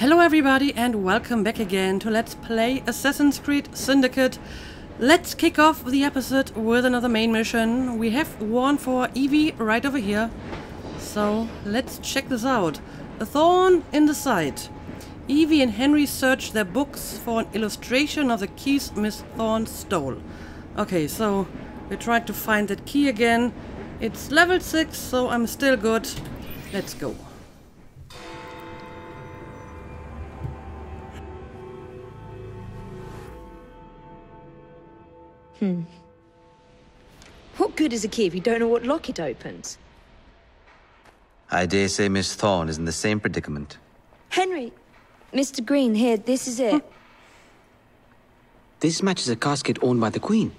Hello everybody and welcome back again to Let's Play Assassin's Creed Syndicate. Let's kick off the episode with another main mission. We have one for Evie right over here. So let's check this out. A thorn in the side. Evie and Henry search their books for an illustration of the keys Miss Thorne stole. Okay, so we tried to find that key again. It's level 6, so I'm still good. Let's go. Hmm. What good is a key if you don't know what lock it opens? I dare say Miss Thorne is in the same predicament. Henry! Mr. Green, here, this is it. This matches a casket owned by the Queen,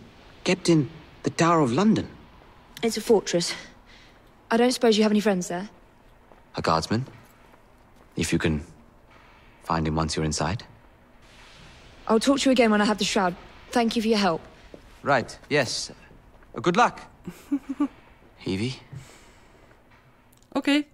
kept in the Tower of London. It's a fortress. I don't suppose you have any friends there? A guardsman? If you can find him once you're inside. I'll talk to you again when I have the shroud. Thank you for your help. Right, yes. Uh, good luck. Evie? Okay.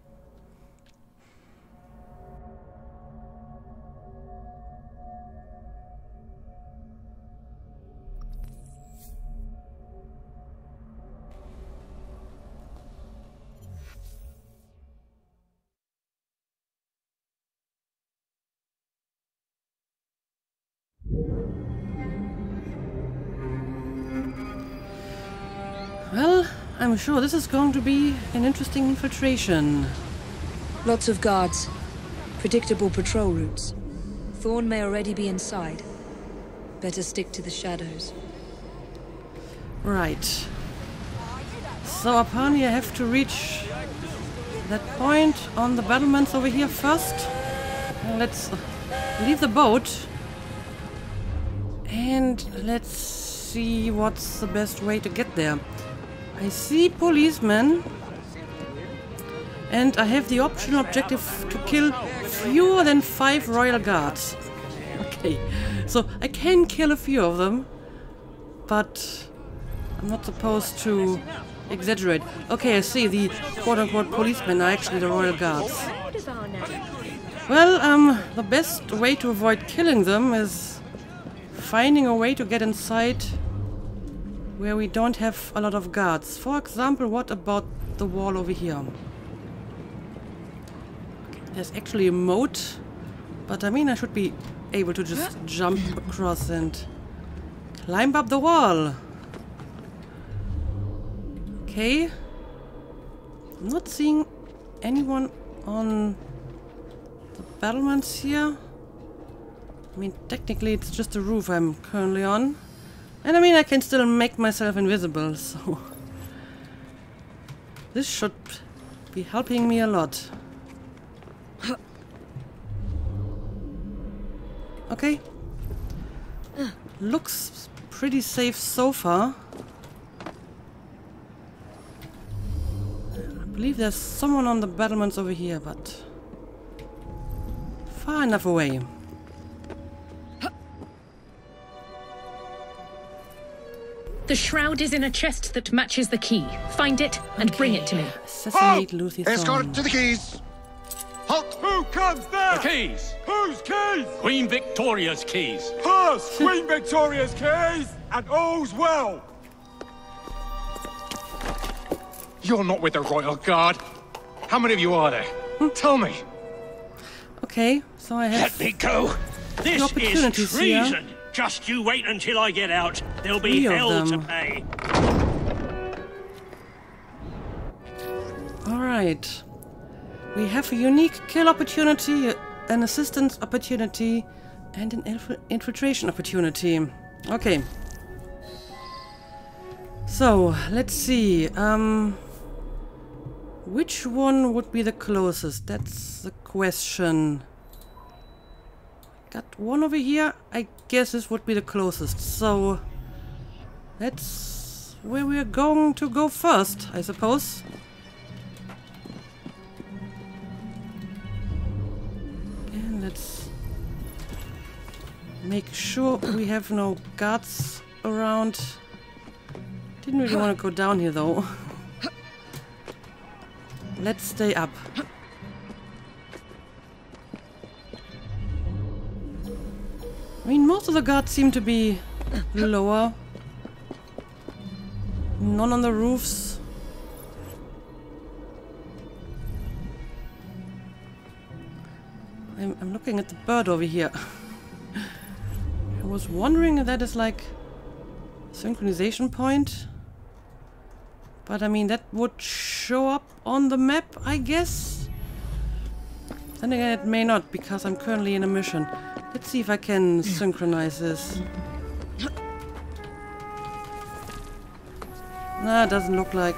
I'm sure this is going to be an interesting infiltration. Lots of guards. Predictable patrol routes. Thorne may already be inside. Better stick to the shadows. Right. So apparently I have to reach that point on the battlements over here first. Let's leave the boat. And let's see what's the best way to get there. I see policemen. And I have the optional objective to kill fewer than five royal guards. Okay, so I can kill a few of them, but I'm not supposed to exaggerate. Okay, I see the quote-unquote policemen are actually the royal guards. Well, um, the best way to avoid killing them is finding a way to get inside where we don't have a lot of guards. For example, what about the wall over here? There's actually a moat, but I mean I should be able to just jump across and climb up the wall. Okay. I'm not seeing anyone on the battlements here. I mean, technically it's just a roof I'm currently on. And I mean, I can still make myself invisible, so... This should be helping me a lot. Okay. Looks pretty safe so far. I believe there's someone on the battlements over here, but... Far enough away. The shroud is in a chest that matches the key. Find it and bring it to me. Assassinate Lucy Escort Thorne. to the keys! Halt! Who comes there? The keys! Whose keys? Queen Victoria's keys. Hers! Queen Victoria's keys! And all's well! You're not with the Royal Guard. How many of you are there? Hmm? Tell me. Okay, so I have... Let me go. This is treason! here. Just you wait until I get out. There'll be hell to pay. Alright. We have a unique kill opportunity, an assistance opportunity, and an inf- infiltration opportunity. Okay. So, let's see. Um, which one would be the closest? That's the question. Got one over here. I guess this would be the closest. So, that's where we're going to go first, I suppose. And let's make sure we have no guards around. Didn't really want to go down here though. Let's stay up. I mean, most of the guards seem to be lower. None on the roofs. I'm, I'm looking at the bird over here. I was wondering if that is like synchronization point. But I mean, that would show up on the map, I guess. Then again, it may not, because I'm currently in a mission. Let's see if I can synchronize this. Nah, it doesn't look like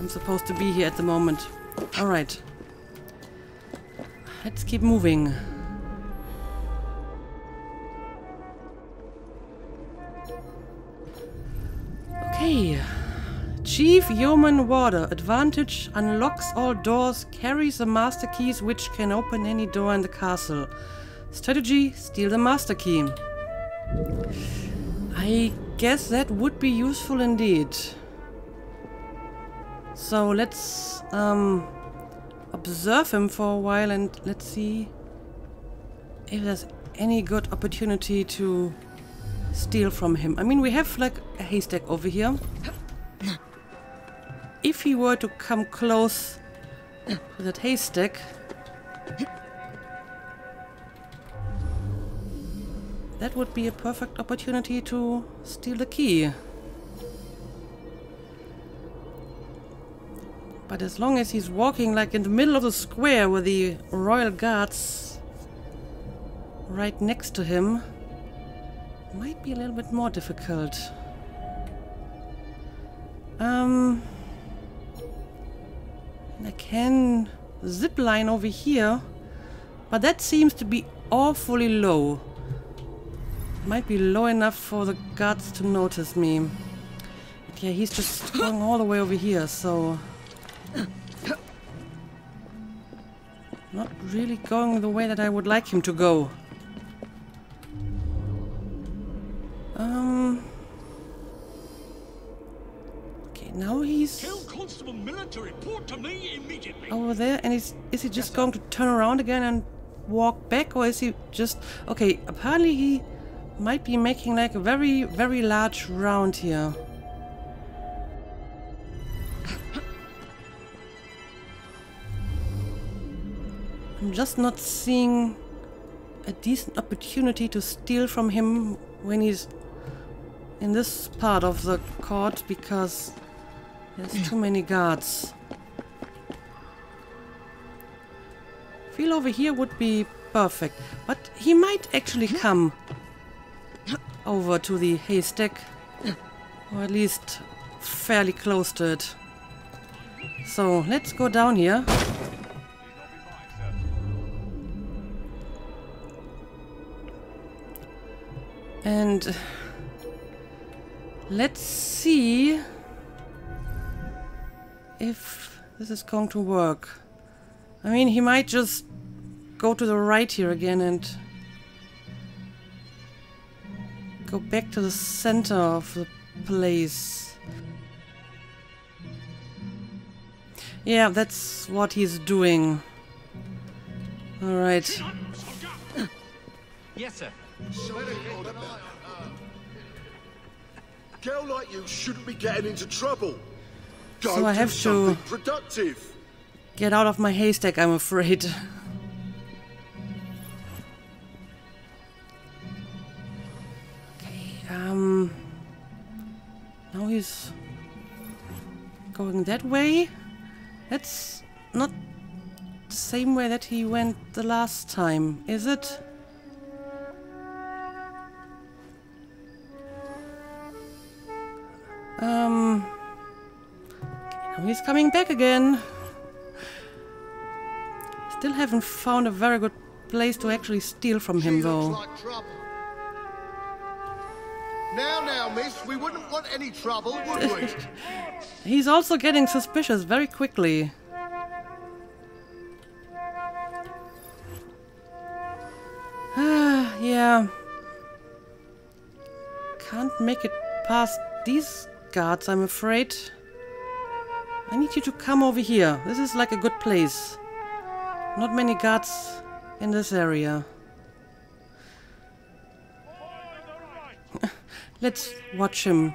I'm supposed to be here at the moment. Alright. Let's keep moving. Okay. Chief Yeoman Warder. Advantage unlocks all doors, carries the master keys which can open any door in the castle. Strategy, steal the master key. I guess that would be useful indeed. So let's um, observe him for a while and let's see if there's any good opportunity to steal from him. I mean, we have like a haystack over here. If he were to come close to that haystack, that would be a perfect opportunity to steal the key. But as long as he's walking like in the middle of the square with the royal guards right next to him, might be a little bit more difficult. Um, I can zip line over here, but that seems to be awfully low. Might be low enough for the guards to notice me. But yeah, he's just going all the way over here, so... Not really going the way that I would like him to go. Um... Okay, now he's Tell Constable Miller to report to me immediately. over there, and is is he just going to turn around again and walk back, or is he just okay? Apparently, he might be making like a very very large round here. I'm just not seeing a decent opportunity to steal from him when he's in this part of the court because there's too many guards. Feel over here would be perfect, but he might actually come over to the haystack, or at least fairly close to it. So let's go down here. And let's see if this is going to work. I mean, he might just go to the right here again and go back to the center of the place. Yeah, that's what he's doing. Alright. Yes, sir. Girl like you shouldn't be getting into trouble. Go So I have to- productive. Get out of my haystack, I'm afraid. Now he's going that way. That's not the same way that he went the last time, is it? Um... Now he's coming back again. Still haven't found a very good place to actually steal from him, though. like. Now, now, miss, we wouldn't want any trouble, would we? He's also getting suspicious very quickly. Ah, yeah. Can't make it past these guards, I'm afraid. I need you to come over here. This is like a good place. Not many guards in this area. Let's watch him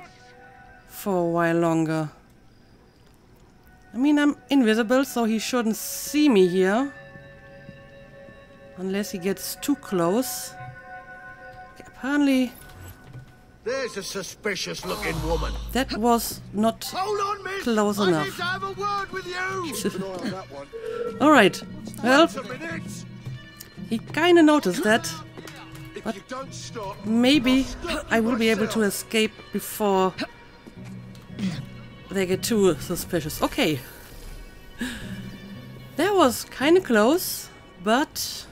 for a while longer. I mean, I'm invisible, so he shouldn't see me here. Unless he gets too close. Okay, apparently, There's a suspicious looking woman. that was not Hold on, miss. Close I enough. need to have a word with you. Keep an eye on that one. Alright. Well, Wait a minute. he kinda noticed that. Don't stop, Maybe I will be able to escape before they get too suspicious. Okay. That was kinda close, but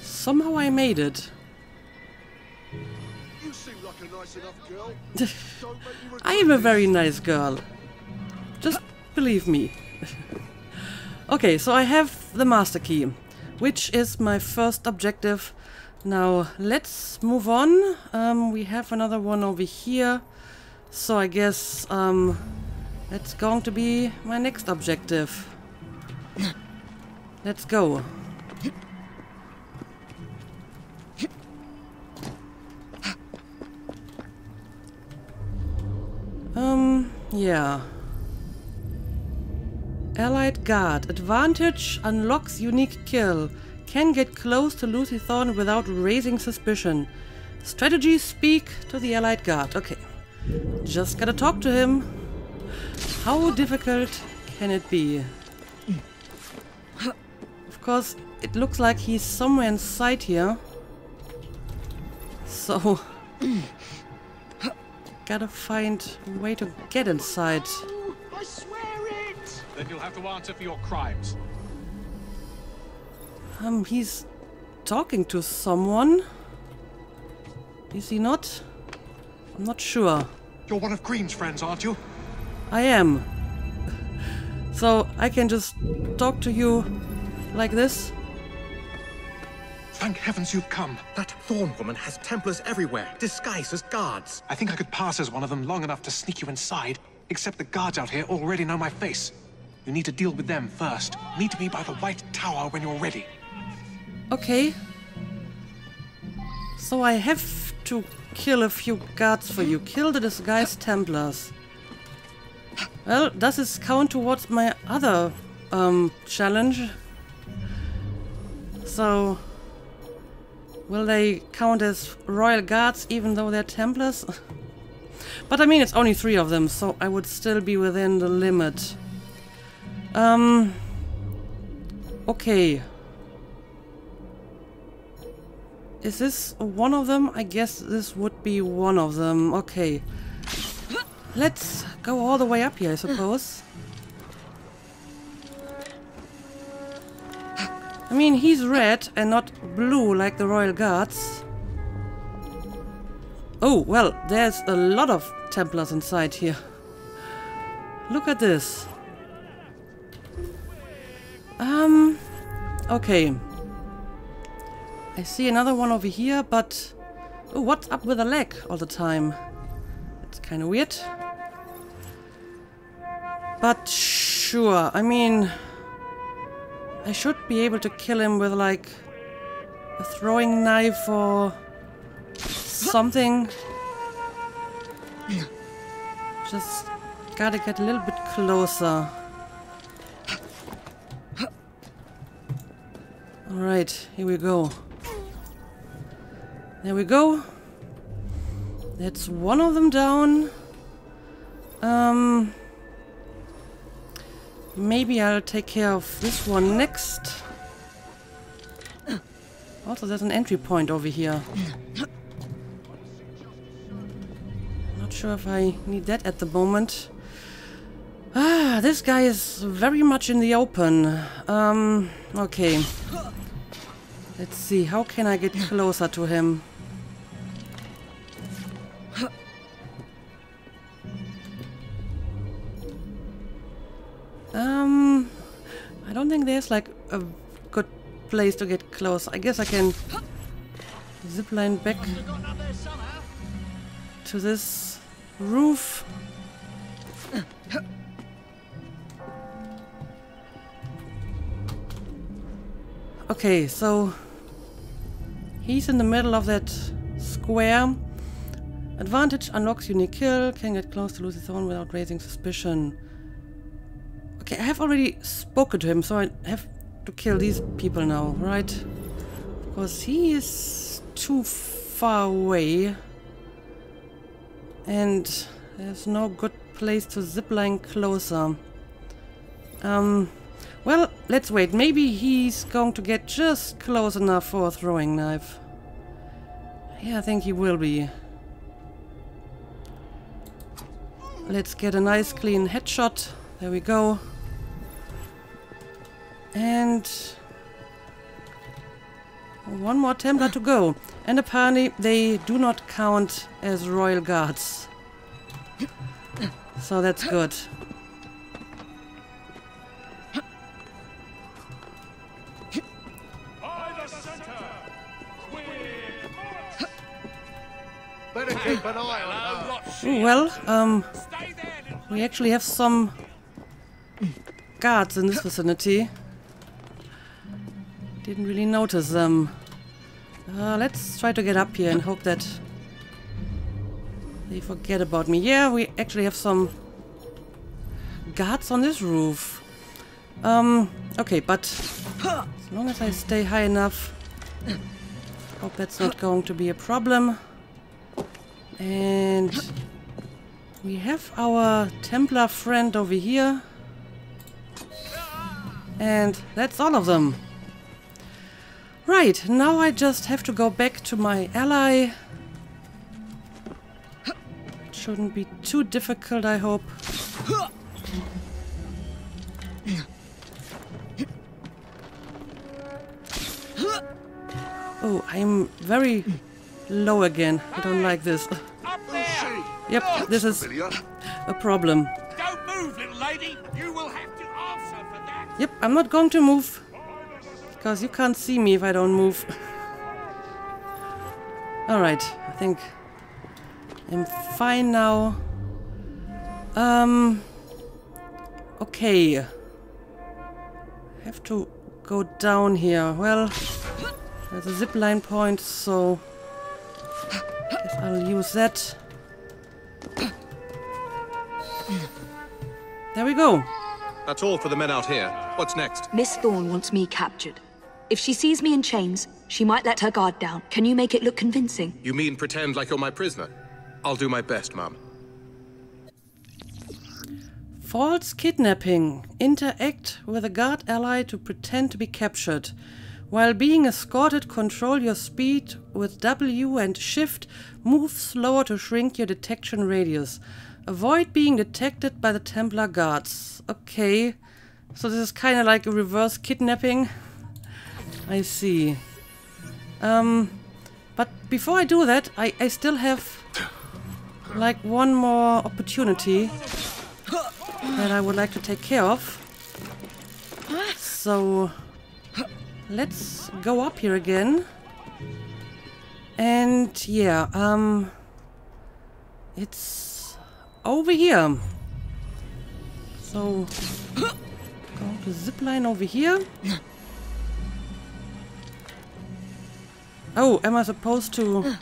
somehow I made it. You seem like a nice enough girl. Don't make me regret I am a very nice girl. Just believe me. okay, so I have the master key, which is my first objective. Now let's move on. Um, we have another one over here. So I guess um, that's going to be my next objective. Let's go. Um, yeah. Allied Guard. Advantage unlocks unique kill. Can get close to Lucy Thorne without raising suspicion. Strategy speak to the Allied Guard. Okay. Just gotta talk to him. How difficult can it be? Of course, it looks like he's somewhere inside here. So... gotta find a way to get inside. I swear it. Then you'll have to answer for your crimes. Um, he's talking to someone. Is he not? I'm not sure. You're one of Green's friends, aren't you? I am. So I can just talk to you like this? Thank heavens you've come. That Thorne woman has Templars everywhere, disguised as guards. I think I could pass as one of them long enough to sneak you inside, except the guards out here already know my face. You need to deal with them first. Meet me by the White Tower when you're ready. Okay. So I have to kill a few guards for you. Kill the disguised Templars. Well, does this count towards my other um, challenge? So, will they count as royal guards even though they're Templars? but I mean, it's only three of them, so I would still be within the limit. Um. Okay. Is this one of them? I guess this would be one of them. Okay. Let's go all the way up here, I suppose. I mean, he's red and not blue like the Royal Guards. Oh, well, there's a lot of Templars inside here. Look at this. Um, okay. I see another one over here, but... Oh, what's up with the leg all the time? It's kind of weird. But sure, I mean... I should be able to kill him with, like, a throwing knife or something. Just gotta get a little bit closer. Alright, here we go. There we go. That's one of them down. Um, maybe I'll take care of this one next. Also, there's an entry point over here. Not sure if I need that at the moment. Ah, this guy is very much in the open. Um, okay. Let's see, how can I get closer to him? Um, I don't think there's like a good place to get close. I guess I can zip line back to this roof. Okay, so he's in the middle of that square. Advantage unlocks unique kill. Can get close to Lucy Thorne without raising suspicion. Okay, I have already spoken to him, so I have to kill these people now, right? Because he is too far away. And there's no good place to zipline closer. Um, well, let's wait. Maybe he's going to get just close enough for a throwing knife. Yeah, I think he will be. Let's get a nice clean headshot. There we go. And one more Templar to go. And apparently they do not count as royal guards. So that's good. Well, um, we actually have some guards in this vicinity. Didn't really notice them. Uh, let's try to get up here and hope that they forget about me. Yeah, we actually have some guards on this roof. Um, okay, but as long as I stay high enough, hope that's not going to be a problem. And we have our Templar friend over here. And that's all of them. Right, now I just have to go back to my ally. Shouldn't be too difficult, I hope. Oh, I'm very low again. I don't like this. Yep, this is a problem. Don't move, little lady. You will have to answer for that. Yep, I'm not going to move. Because you can't see me if I don't move. Alright, I think I'm fine now. Um. Okay. I have to go down here. Well, there's a zip line point, so guess I'll use that. There we go. That's all for the men out here. What's next? Miss Thorne wants me captured. If she sees me in chains, she might let her guard down. Can you make it look convincing? You mean pretend like you're my prisoner? I'll do my best, Mom. False kidnapping. Interact with a guard ally to pretend to be captured. While being escorted, control your speed with W and Shift. Move slower to shrink your detection radius. Avoid being detected by the Templar guards. Okay. So this is kind of like a reverse kidnapping. I see. Um, but before I do that, I, I still have like one more opportunity that I would like to take care of. So let's go up here again. And yeah, um, it's over here. So go to zip line over here. Oh, am I supposed to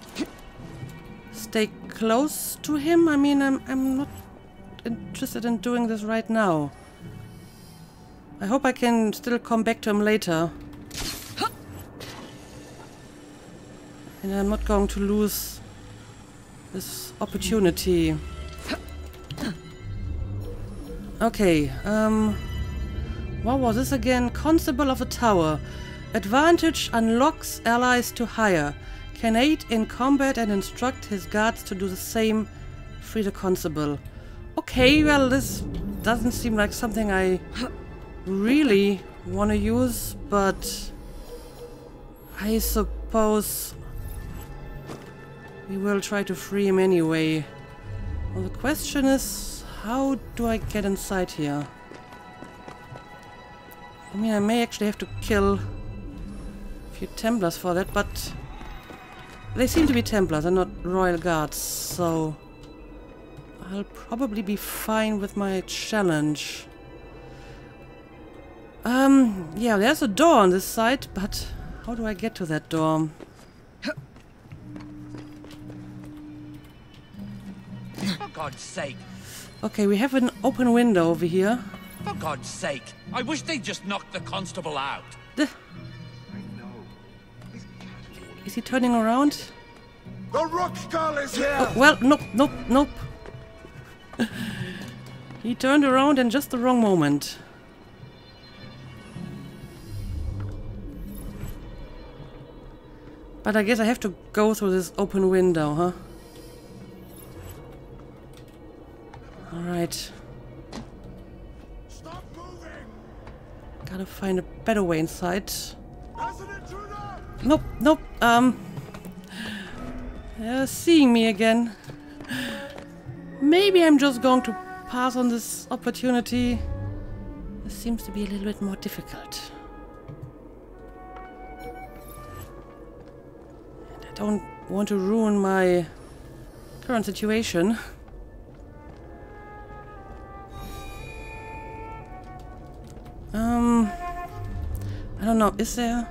stay close to him? I mean, I'm I'm not interested in doing this right now. I hope I can still come back to him later. And I'm not going to lose this opportunity. Okay, um... What was this again? Constable of a Tower. Advantage unlocks allies to hire. Can aid in combat and instruct his guards to do the same. Free the constable. Okay, well, this doesn't seem like something I really want to use, but I suppose we will try to free him anyway. Well, the question is, how do I get inside here? I mean, I may actually have to kill few Templars for that, but they seem to be Templars and not Royal Guards, so I'll probably be fine with my challenge. Um, yeah, there's a door on this side, but how do I get to that door? For God's sake. Okay, we have an open window over here. For God's sake. I wish they'd just knocked the constable out. Is he turning around? The rock skull is here! Oh, well, nope, nope, nope. he turned around in just the wrong moment. But I guess I have to go through this open window, huh? Alright. Gotta find a better way inside. As an intruder! Nope, nope, um... Uh, seeing me again. Maybe I'm just going to pass on this opportunity. This seems to be a little bit more difficult. And I don't want to ruin my current situation. Um... I don't know, is there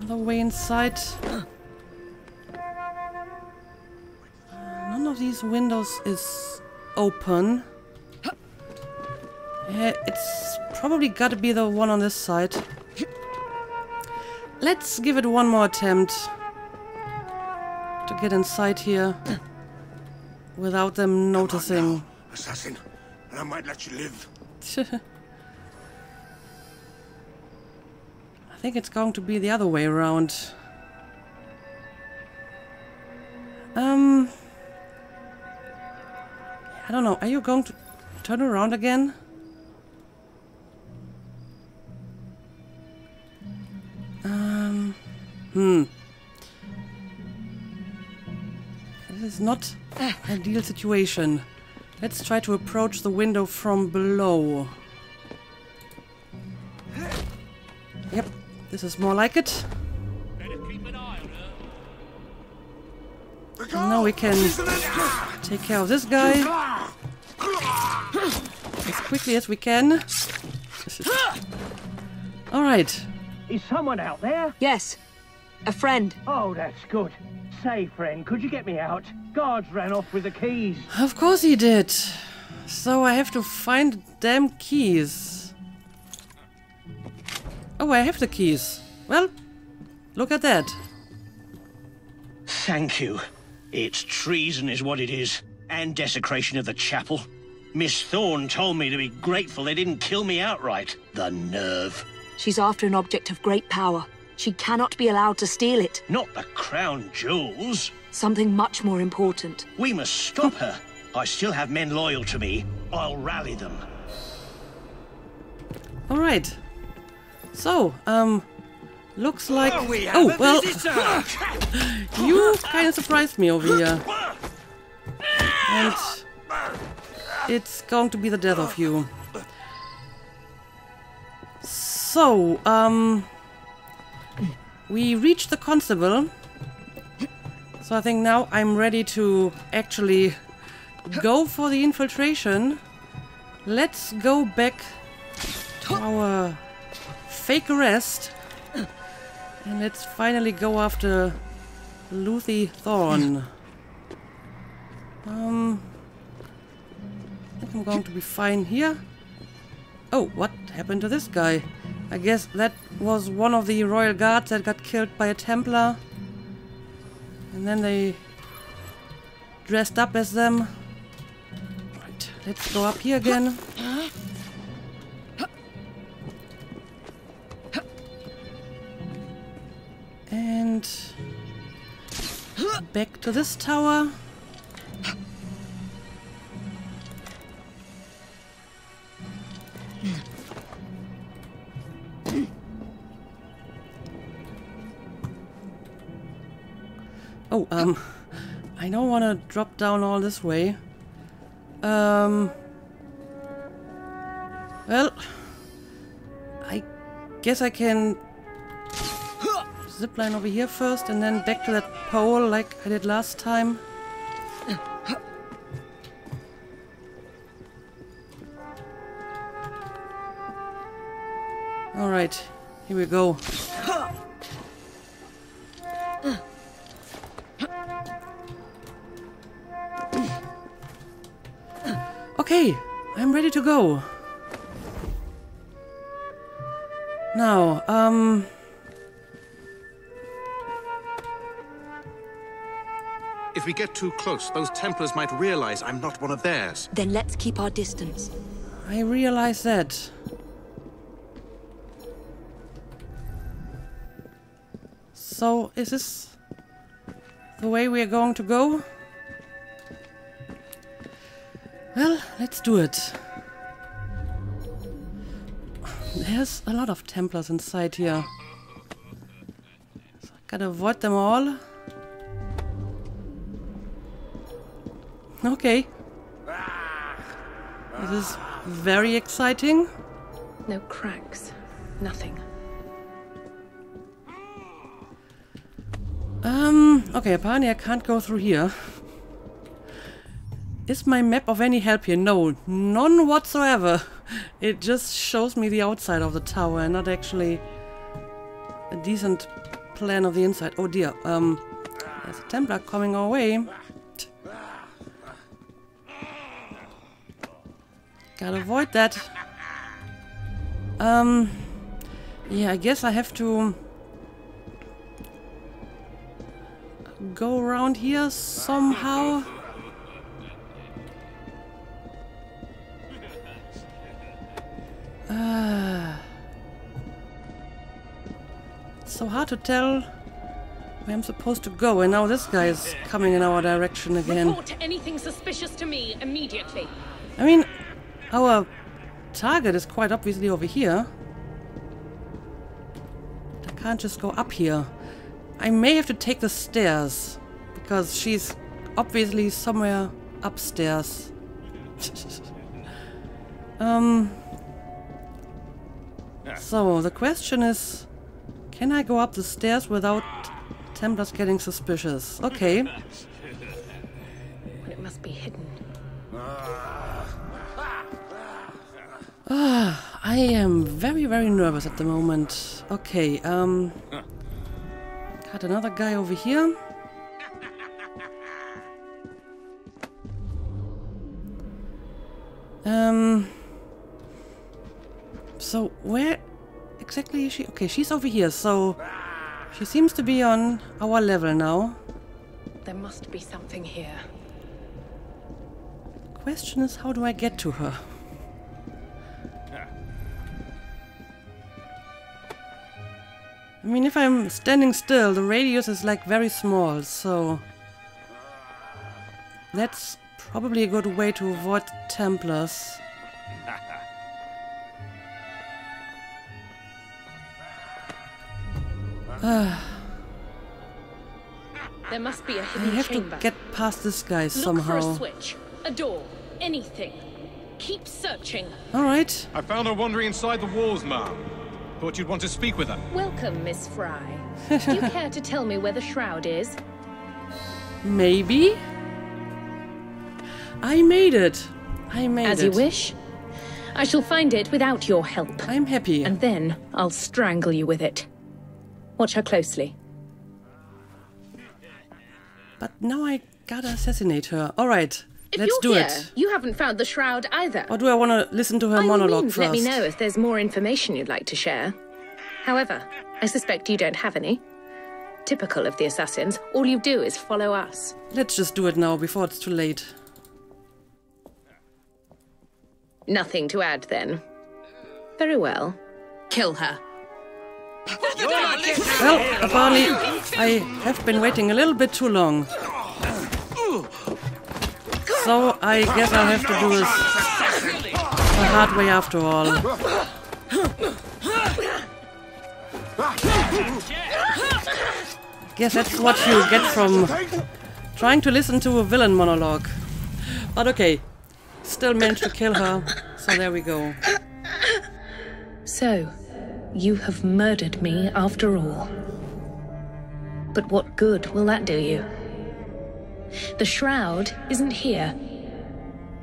another way inside? Uh, None of these windows is open. Yeah, it's probably gotta be the one on this side. Let's give it one more attempt to get inside here without them noticing. Assassin, and I might let you live. think it's going to be the other way around. Um... I don't know. Are you going to turn around again? Um... Hmm. This is not an ideal situation. Let's try to approach the window from below. This is more like it. Better keep an eye on her. The And now we can She's an intruder! take care of this guy as quickly as we can. Alright. Is someone out there? Yes. A friend. Oh, that's good. Say, friend, could you get me out? Guards ran off with the keys. Of course he did. So I have to find damn keys. Oh, I have the keys. Well, look at that. Thank you. It's treason is what it is. And desecration of the chapel. Miss Thorne told me to be grateful they didn't kill me outright. The nerve. She's after an object of great power. She cannot be allowed to steal it. Not the crown jewels. Something much more important. We must stop her. I still have men loyal to me. I'll rally them. Alright. So, um, looks like... Oh, well, you kind of surprised me over here. And it's going to be the death of you. So, um, we reached the constable. So I think now I'm ready to actually go for the infiltration. Let's go back to our fake arrest. And let's finally go after Lucy Thorne. Um, I think I'm going to be fine here. Oh, what happened to this guy? I guess that was one of the royal guards that got killed by a Templar. And then they dressed up as them. Right, let's go up here again. And back to this tower. Oh, um, I don't want to drop down all this way. Um, well, I guess I can zipline over here first and then back to that pole like I did last time. Alright, here we go. Okay, I'm ready to go. Now, um... If we get too close, those Templars might realize I'm not one of theirs. Then let's keep our distance. I realize that. So, is this the way we are going to go? Well, let's do it. There's a lot of Templars inside here. So I gotta avoid them all. Okay. This is very exciting. No cracks. Nothing. Um, okay, apparently I can't go through here. Is my map of any help here? No, none whatsoever. It just shows me the outside of the tower and not actually a decent plan of the inside. Oh dear, um, there's a Templar coming our way. Gotta avoid that. Um, yeah, I guess I have to go around here somehow. Uh, it's so hard to tell where I'm supposed to go, and now this guy is coming in our direction again. Report anything suspicious to me immediately. I mean, our target is quite obviously over here. I can't just go up here. I may have to take the stairs, because she's obviously somewhere upstairs. um... So, the question is, can I go up the stairs without Templars getting suspicious? Okay. But it must be hidden. Ah, I am very, very nervous at the moment. Okay, um... Got another guy over here. Um... So, where exactly is she? Okay, she's over here, so... She seems to be on our level now. There must be something here. Question is, how do I get to her? I mean, if I'm standing still, the radius is like very small, so... That's probably a good way to avoid Templars. There must be a I hidden have to get past this guy Look somehow. for a switch, a door, anything. Keep searching. Alright, I found her wandering inside the walls, ma'am. Thought you'd want to speak with her. Welcome, Miss Frye. Do you care to tell me where the shroud is? maybe? I made it! I made As it. As you wish. I shall find it without your help. I'm happy. And then I'll strangle you with it. Watch her closely. But now I gotta assassinate her. Alright, If let's you're do here, it. you haven't found the shroud either. Or do I want to listen to her By monologue means, first? let me know if there's more information you'd like to share. However, I suspect you don't have any. Typical of the assassins, all you do is follow us. Let's just do it now before it's too late. Nothing to add then. Very well. Kill her. Well, apparently I have been waiting a little bit too long. So I guess I'll have to do this the hard way after all. Guess that's what you get from trying to listen to a villain monologue. But okay, still managed to kill her, so there we go. So, you have murdered me after all. But what good will that do you? The shroud isn't here.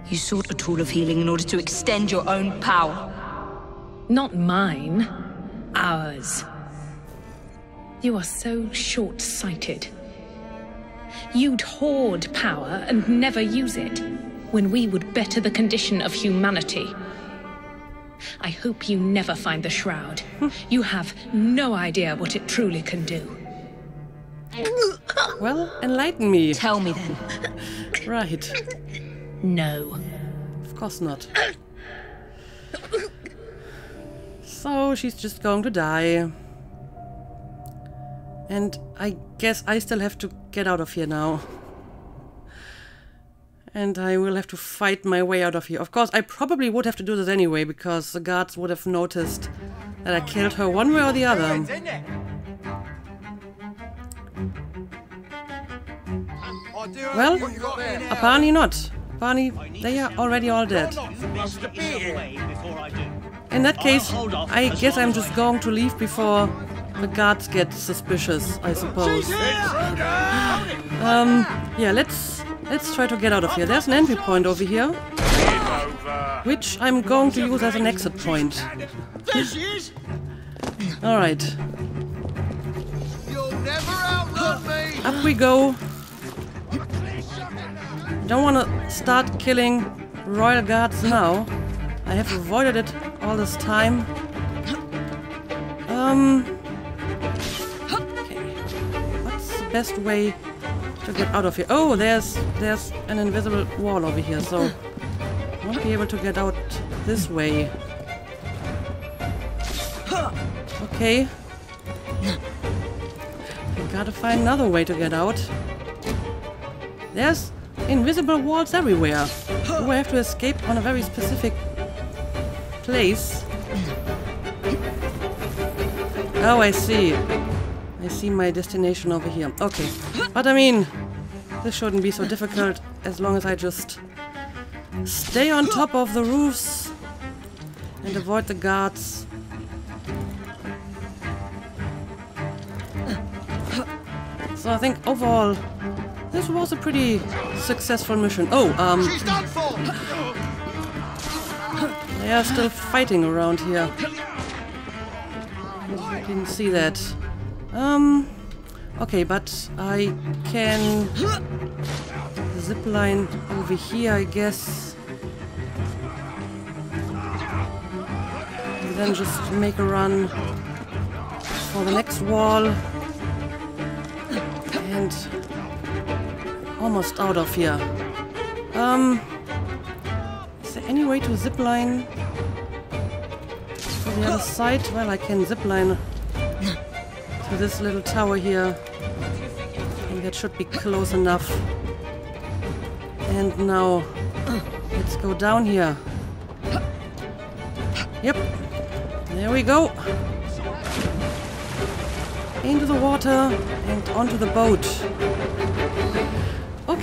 You sought a tool of healing in order to extend your own power. Not mine. Ours. You are so short sighted. You'd hoard power and never use it. when we would better the condition of humanity. I hope you never find the Shroud. Hmm. you have no idea what it truly can do. Well, enlighten me. Tell me then. Right. No. Of course not. So she's just going to die. And I guess I still have to get out of here now. And I will have to fight my way out of here. Of course, I probably would have to do this anyway, because the guards would have noticed that I killed her one way or the other. Well, apparently not. Apparently, they are already all dead. In that case, I guess I'm just going to leave before the guards get suspicious, I suppose. Um, yeah, let's let's try to get out of here. There's an entry point over here, which I'm going to use as an exit point. All right. Up we go. Don't want to start killing royal guards now. I have avoided it all this time. Um. Okay. What's the best way to get out of here? Oh, there's there's an invisible wall over here, so I won't be able to get out this way. Okay. I gotta find another way to get out. There's invisible walls everywhere. I have to escape on a very specific place? Oh, I see. I see my destination over here. Okay. But I mean, this shouldn't be so difficult as long as I just stay on top of the roofs and avoid the guards. So I think overall, this was a pretty successful mission. Oh, um... They are still fighting around here. I didn't see that. Um... Okay, but I can zip line over here, I guess. And then just make a run for the next wall. And almost out of here. Um, is there any way to zip line to the other side? Well, I can zip line to this little tower here. Think that should be close enough. And now, let's go down here. Yep, there we go. Into the water and onto the boat.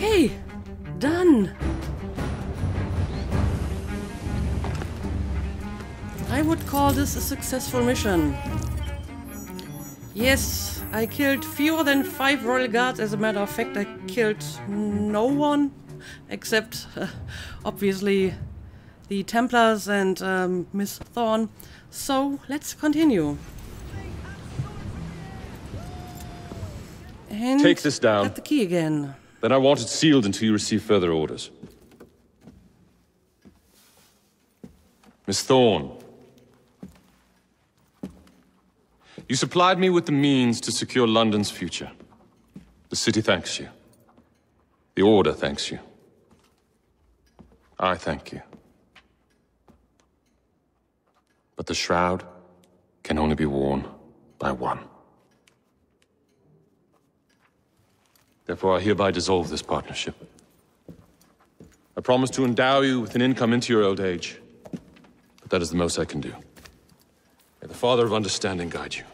Okay, done. I would call this a successful mission. Yes, I killed fewer than five royal guards. As a matter of fact, I killed no one except, uh, obviously, the Templars and um, Miss Thorne. So let's continue. And Take this down. Got the key again. Then I want it sealed until you receive further orders. Miss Thorne. You supplied me with the means to secure London's future. The city thanks you. The Order thanks you. I thank you. But the Shroud can only be worn by one. Therefore, I hereby dissolve this partnership. I promise to endow you with an income into your old age. But that is the most I can do. May the Father of Understanding guide you.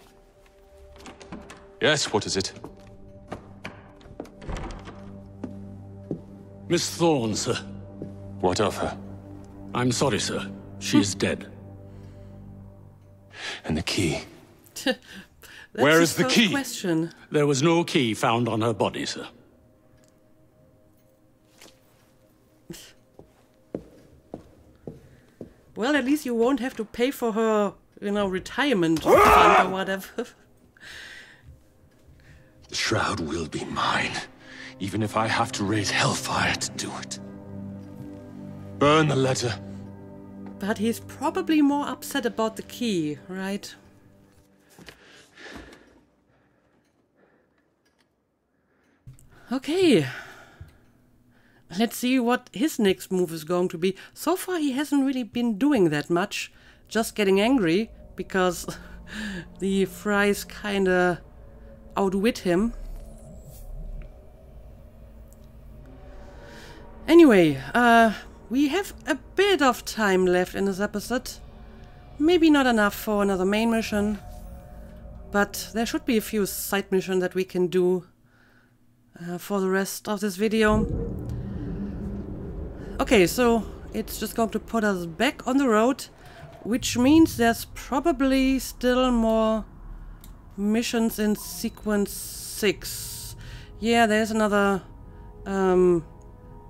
Yes, what is it? Miss Thorne, sir. What of her? I'm sorry, sir. She is dead. And the key? That's Where is the key? Question. There was no key found on her body, sir. Well, at least you won't have to pay for her, you know, retirement fund or whatever. The Shroud will be mine, even if I have to raise Hellfire to do it. Burn the letter. But he's probably more upset about the key, right? Okay. Let's see what his next move is going to be. So far he hasn't really been doing that much. Just getting angry because the Fryes kinda outwit him. Anyway, uh, we have a bit of time left in this episode. Maybe not enough for another main mission, but there should be a few side missions that we can do uh, for the rest of this video. Okay, so it's just going to put us back on the road, which means there's probably still more missions in sequence 6. Yeah, there's another um,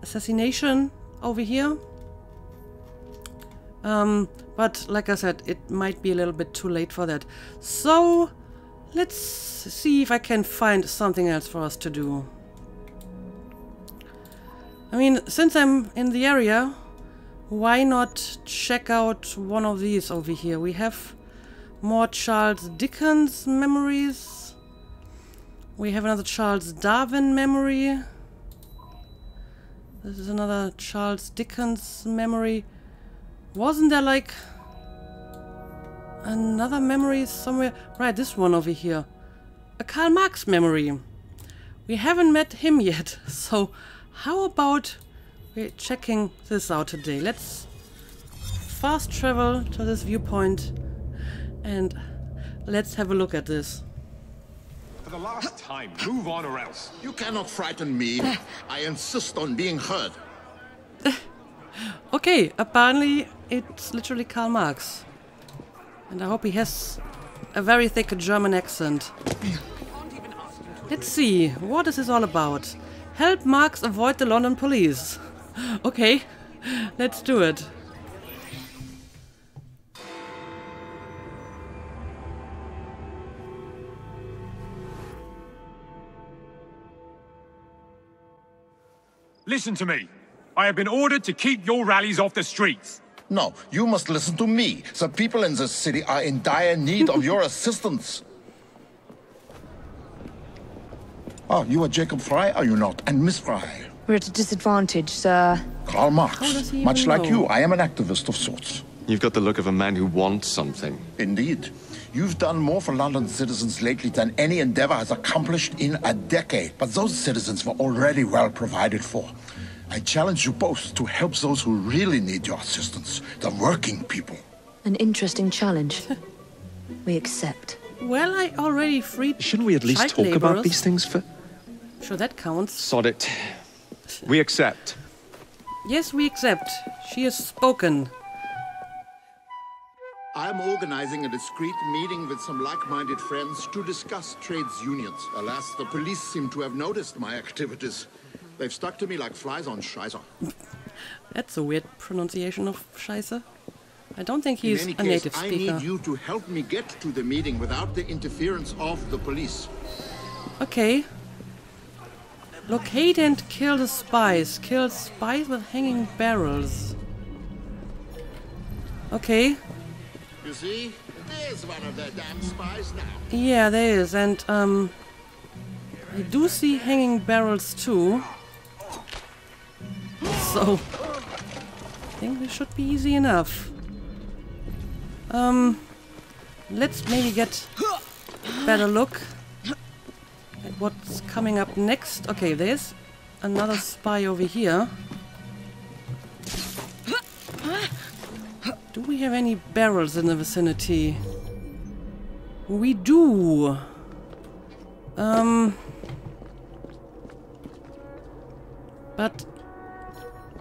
assassination over here. Um, but like I said, it might be a little bit too late for that. So let's see if I can find something else for us to do. I mean, since I'm in the area, why not check out one of these over here? We have more Charles Dickens memories. We have another Charles Darwin memory. This is another Charles Dickens memory. Wasn't there like another memory somewhere? Right, this one over here. A Karl Marx memory. We haven't met him yet, so how about we're checking this out today? Let's fast travel to this viewpoint and let's have a look at this. For the last time, move on or else. You cannot frighten me. I insist on being heard. Okay, apparently it's literally Karl Marx. And I hope he has a very thick German accent. Let's see, what is this all about? Help Marx avoid the London police. Okay, let's do it. Listen to me. I have been ordered to keep your rallies off the streets. No, you must listen to me. The people in this city are in dire need of your assistance. Oh, you are Jacob Frye, are you not? And Miss Frye? We're at a disadvantage, sir. Karl Marx. Much even like you, I am an activist of sorts. You've got the look of a man who wants something. Indeed. You've done more for London citizens lately than any endeavor has accomplished in a decade. But those citizens were already well provided for. I challenge you both to help those who really need your assistance, the working people. An interesting challenge. we accept. Well, I already freed Shouldn't we at least child talk about these things for... Sure, that counts. Sod it. We accept. Yes, we accept. She has spoken. I am organizing a discreet meeting with some like-minded friends to discuss trades unions. Alas, the police seem to have noticed my activities. They've stuck to me like flies on Scheiße. That's a weird pronunciation of Scheiße. I don't think he's In he's any a case, native I need you to help me get to the meeting without the interference of the police. Okay. Locate and kill the spies. Kill spies with hanging barrels. Okay. You see? There's one of their damn spies now. Yeah, there is. And, um... I do see hanging barrels too. So... I think this should be easy enough. Um... Let's maybe get a better look what's coming up next. Okay, there's another spy over here. Do we have any barrels in the vicinity? We do. Um. But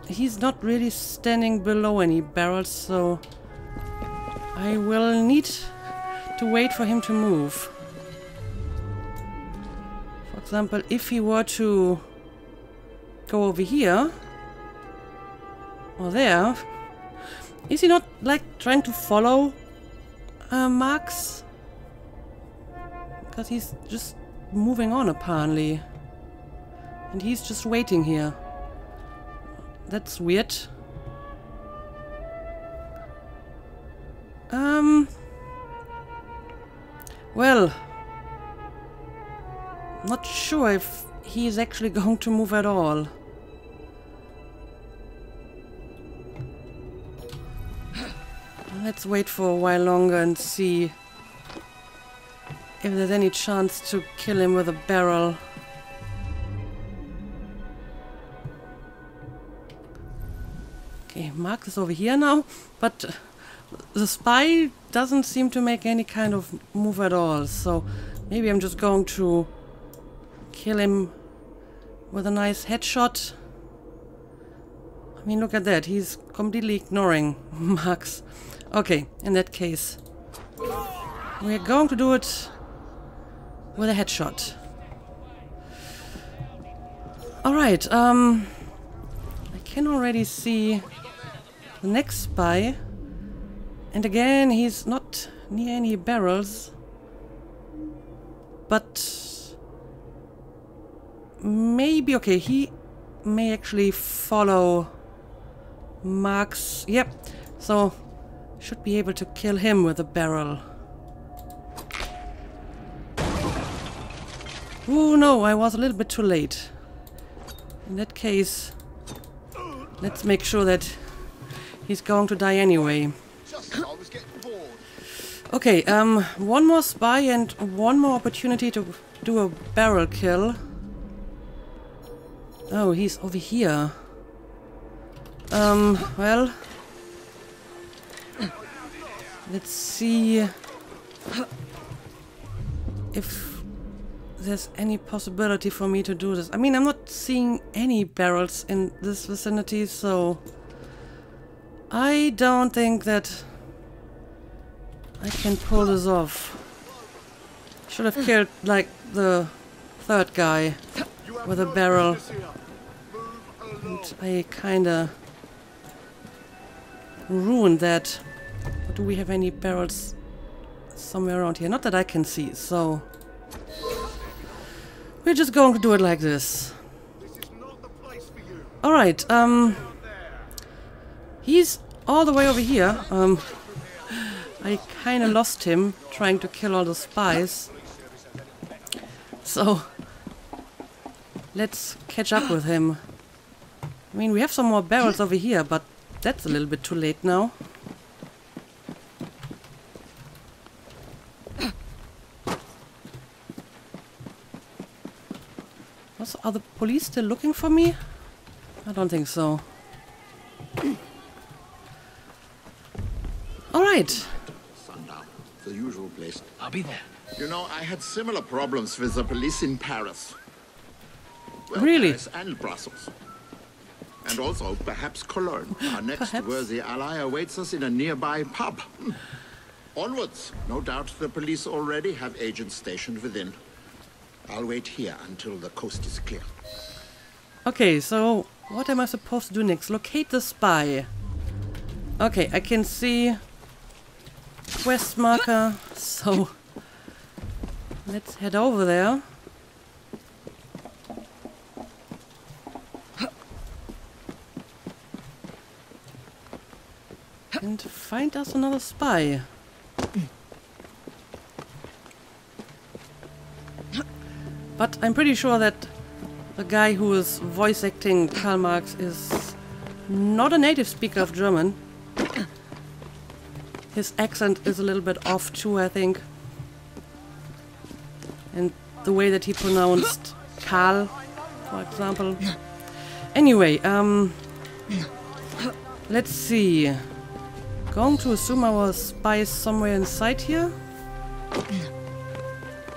he's not really standing below any barrels, so I will need to wait for him to move example, if he were to go over here or there, is he not like trying to follow uh, Marx? Because he's just moving on apparently. And he's just waiting here. That's weird. Um. Well not sure if he's actually going to move at all. Let's wait for a while longer and see if there's any chance to kill him with a barrel. Okay, Marx is over here now, but the spy doesn't seem to make any kind of move at all, so maybe I'm just going to kill him with a nice headshot. I mean, look at that, he's completely ignoring Marx. Okay, in that case, we're going to do it with a headshot. Alright, um, I can already see the next spy. And again, he's not near any barrels. But maybe, okay, he may actually follow Marx. Yep, so should be able to kill him with a barrel. Oh no, I was a little bit too late. In that case, let's make sure that he's going to die anyway. Okay, um, one more spy and one more opportunity to do a barrel kill. Oh, he's over here. Um, well... Let's see... If there's any possibility for me to do this. I mean, I'm not seeing any barrels in this vicinity, so... I don't think that I can pull this off. Should have killed, like, the third guy with a barrel. And I kinda ruined that. Do we have any barrels somewhere around here? Not that I can see, so... We're just going to do it like this. Alright, um... He's all the way over here. Um, I kinda lost him trying to kill all the spies. So... Let's catch up with him. I mean, we have some more barrels over here, but that's a little bit too late now. Was, are the police still looking for me? I don't think so. Alright. Sundown, the usual place. I'll be there. You know, I had similar problems with the police in Paris. Well, Really? Paris and Brussels. And also, perhaps Cologne. Our next Perhaps. worthy ally awaits us in a nearby pub. Hmm. Onwards. No doubt the police already have agents stationed within. I'll wait here until the coast is clear. Okay, so what am I supposed to do next? Locate the spy. Okay, I can see quest marker, so let's head over there. And find us another spy. But I'm pretty sure that the guy who is voice acting Karl Marx is not a native speaker of German. His accent is a little bit off too, I think. And the way that he pronounced Karl, for example. Anyway, um... Let's see. Going to assume our spy is somewhere inside here.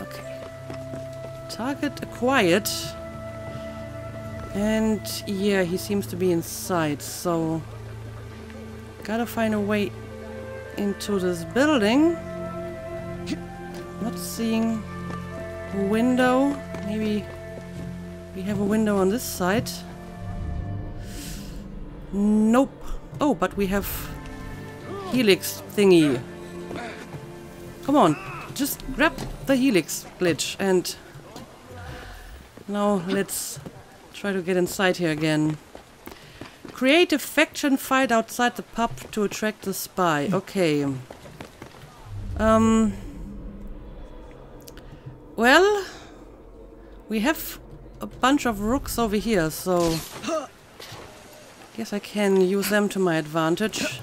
Okay. Target acquired. And yeah, he seems to be inside, so gotta find a way into this building. Not seeing a window. Maybe we have a window on this side. Nope. Oh, but we have helix thingy. Come on, just grab the helix glitch and now let's try to get inside here again. Create a faction fight outside the pub to attract the spy. Okay. Um. Well, we have a bunch of rooks over here, so... I guess I can use them to my advantage.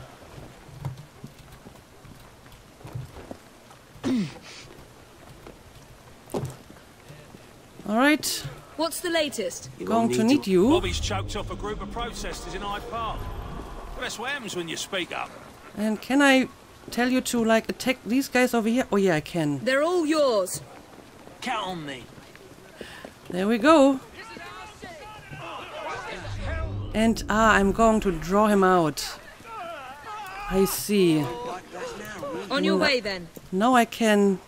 Alright, What's the latest? going to need you. Bobby's choked off a group of protesters in Hyde Park. Well, that's what happens when you speak up. And can I tell you to, like, attack these guys over here? Oh yeah, I can. They're all yours. Count on me. There we go. And, ah, I'm going to draw him out. I see. On your way then. Now I can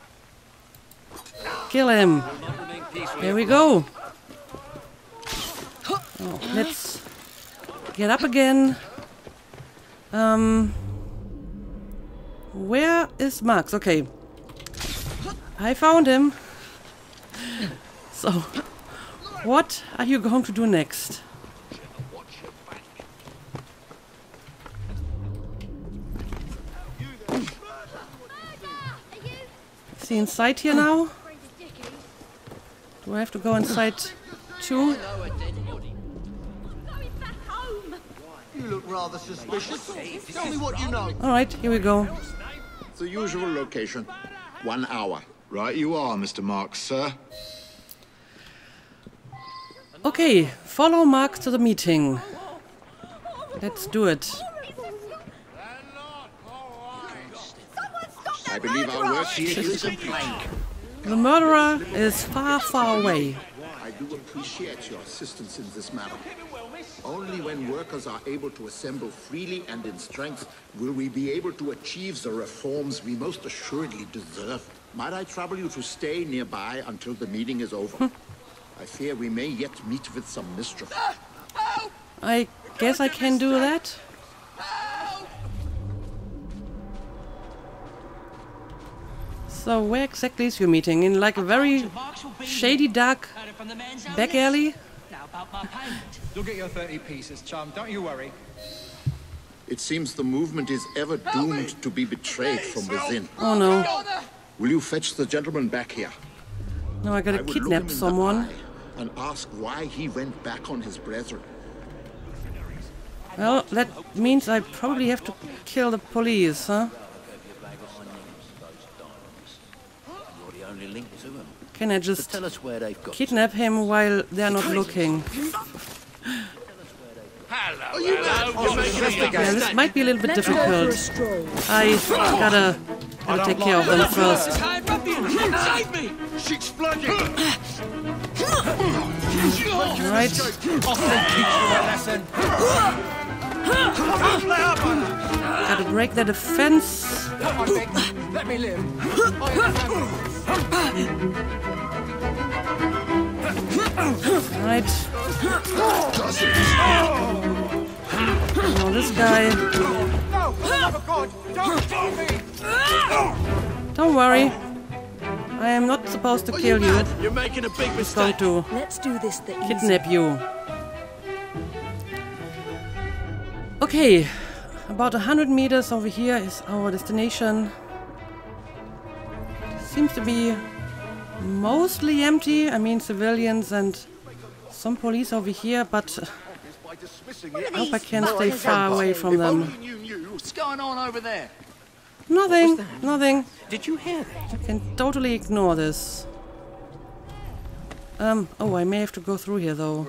kill him. There we go. Oh, let's get up again. Um, where is Marx? Okay, I found him. So, what are you going to do next? Is he inside here now? Do I have to go inside too? You look rather suspicious. Tell me what you know. Alright, here we go. The usual location. One hour. Right you are, Mr. Marx, sir. Okay, follow Marx to the meeting. Let's do it. I believe our work here is complete. The murderer is far, far away. I do appreciate your assistance in this matter. Only when workers are able to assemble freely and in strength will we be able to achieve the reforms we most assuredly deserve. Might I trouble you to stay nearby until the meeting is over? I fear we may yet meet with some mischief. I guess I can do that. So where exactly is your meeting? In like a very shady dark back alley? You'll get your 30 pieces, chum. Don't you worry. It seems the movement is ever doomed to be betrayed from within. Oh no. Will you fetch the gentleman back here? No, I gotta I would look him kidnap in the someone. eye And ask why he went back on his brethren. Well, that means I probably have to kill the police, huh? You're the only link to them. Can I just tell us where they've got kidnap him while they're not looking? Hello, Yeah, this might be a little bit difficult. I gotta, gotta take care of them first. Save me! Shit's flooding! Alright. Gotta break their defense. Come on, Let me live. Alright. Now this guy. No! For God! Don't kill me! Don't worry. I am not supposed to kill you. You're making a big I'm mistake. going to Let's do this the easy kidnap you. Okay, about a hundred meters over here is our destination. Seems to be mostly empty. I mean, civilians and some police over here, but I hope I can stay far away from them. What's going on over there. Nothing, nothing. Did you hear that? I can totally ignore this. Um, oh, I may have to go through here though.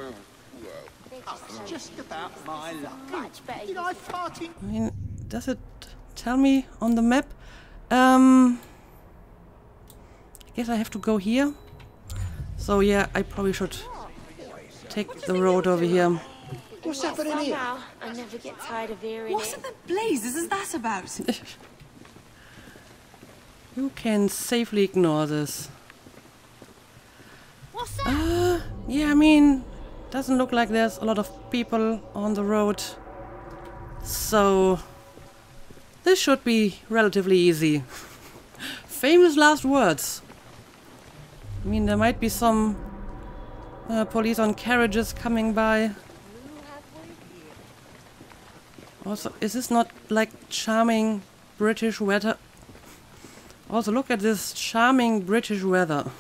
Just about my luck. Did I fart in? I mean, does it tell me on the map? Um, I guess I have to go here. So yeah, I probably should take the road over here. What's happening here? I never get tired of hearing What it. in the blazes is that about? You can safely ignore this. What's that? Uh, yeah, I mean, doesn't look like there's a lot of people on the road. So, this should be relatively easy. Famous last words. I mean, there might be some uh, police on carriages coming by. Also, is this not like charming British weather? Also, look at this charming British weather.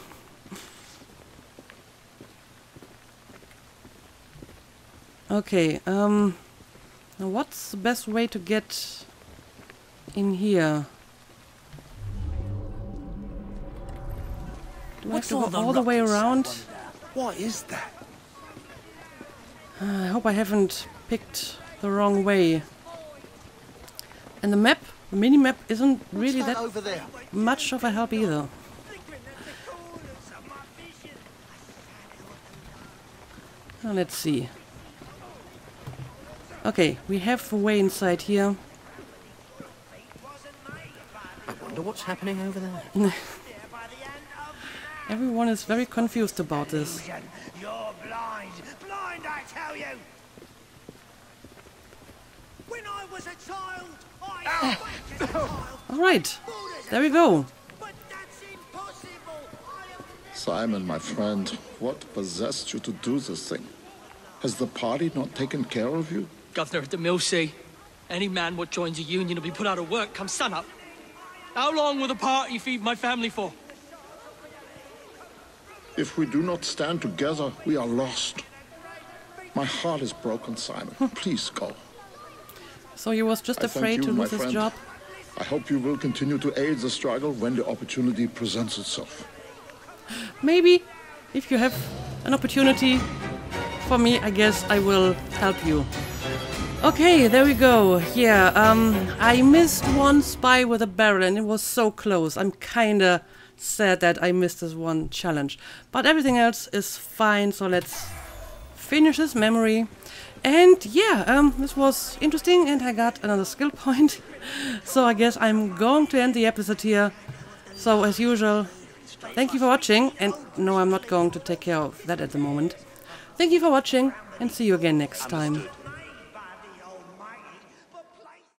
okay, um, what's the best way to get in here? Do What's have all to the go all the way around? What is that? Uh, I hope I haven't picked the wrong way. And the map, the mini-map isn't really that that over there? much of a help either. Now let's see. Okay, we have a way inside here. I wonder what's happening over there. Everyone is very confused about this. You're blind. Blind, I tell you. When I was a child, I ah. faked a child. Alright, there we go. Simon, my friend, what possessed you to do this thing? Has the party not taken care of you? Governor at the mill say, any man what joins a union will be put out of work come sun up. How long will the party feed my family for? If we do not stand together, we are lost. My heart is broken, Simon. Please go. So you was just I afraid you, to lose his friend. job? I hope you will continue to aid the struggle when the opportunity presents itself. Maybe, if you have an opportunity for me, I guess I will help you. Okay, there we go. Yeah, um, I missed one spy with a barrel and it was so close. I'm kinda sad that I missed this one challenge. But everything else is fine, so let's finish this memory. And yeah, um, this was interesting and I got another skill point. so I guess I'm going to end the episode here. So as usual, thank you for watching. And no, I'm not going to take care of that at the moment. Thank you for watching and see you again next time.